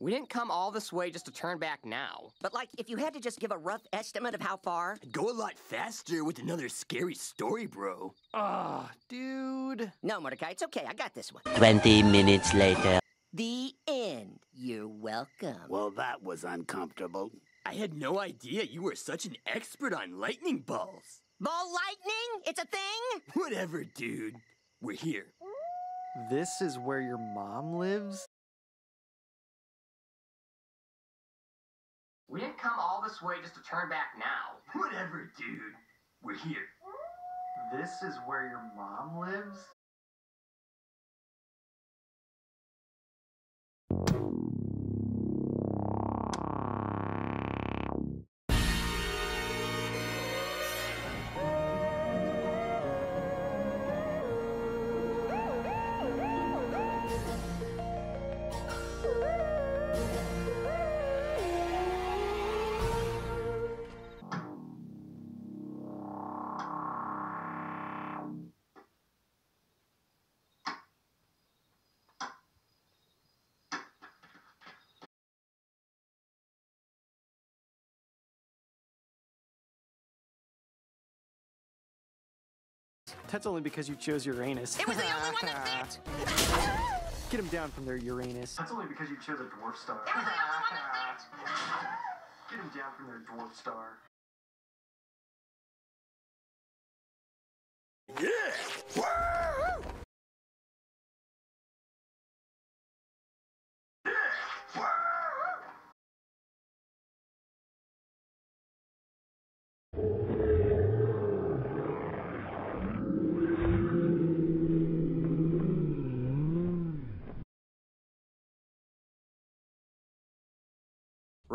We didn't come all this way just to turn back now. But, like, if you had to just give a rough estimate of how far. Go a lot faster with another scary story, bro. Ah, dude. No, Mordecai, it's okay. I got this one. 20 minutes later. The end. You're welcome. Well, that was uncomfortable. I had no idea you were such an expert on lightning balls. Ball lightning? It's a thing? Whatever, dude. We're here. This is where your mom lives? We didn't come all this way just to turn back now. Whatever, dude. We're here. This is where your mom lives? That's only because you chose Uranus. It was the only one that fit! Get him down from there, Uranus. That's only because you chose a dwarf star. It was the only one that fit! Get him down from there, dwarf star.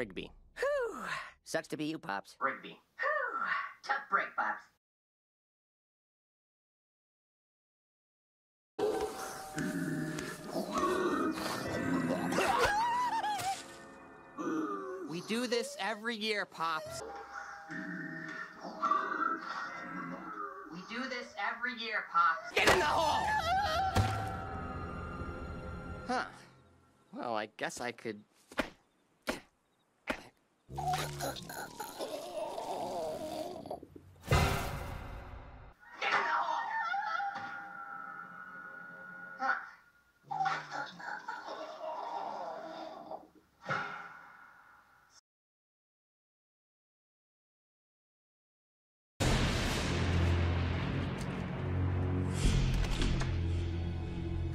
Rigby. Whew. Sucks to be you, Pops. Rigby. Whew. Tough break, Pops. We do this every year, Pops. We do this every year, Pops. Get in the hole! Huh. Well, I guess I could. Get in the hole! Huh.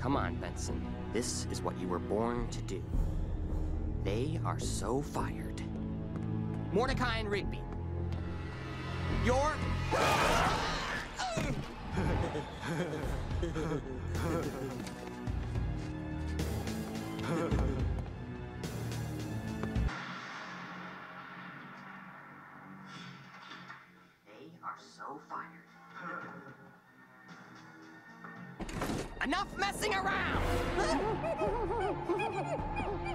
Come on, Benson. This is what you were born to do. They are so fired. Mordecai and Rigby. You're. They are so fired. Enough messing around!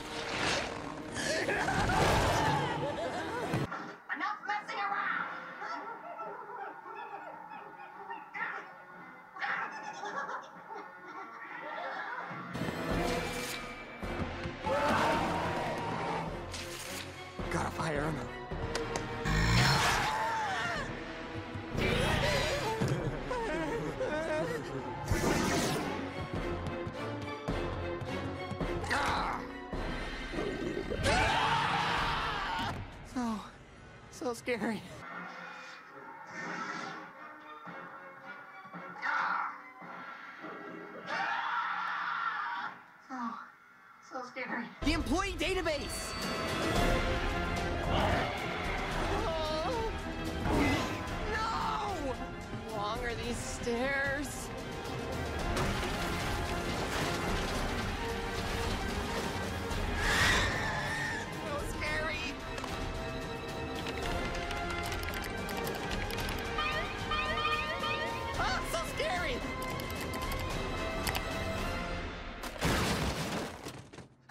so scary. So, so scary. The employee database! Oh, no! How long are these stairs?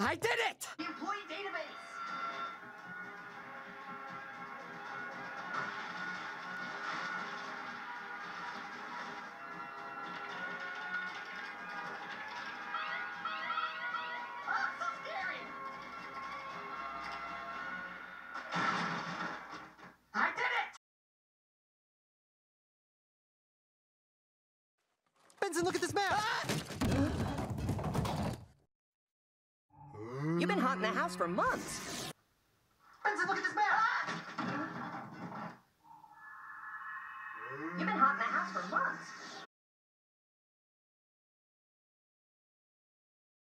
I did it! The employee database! Oh, Benson, look at this map! Ah! Been haunting the house for months. Benson, look at this map! You've been haunting the house for months.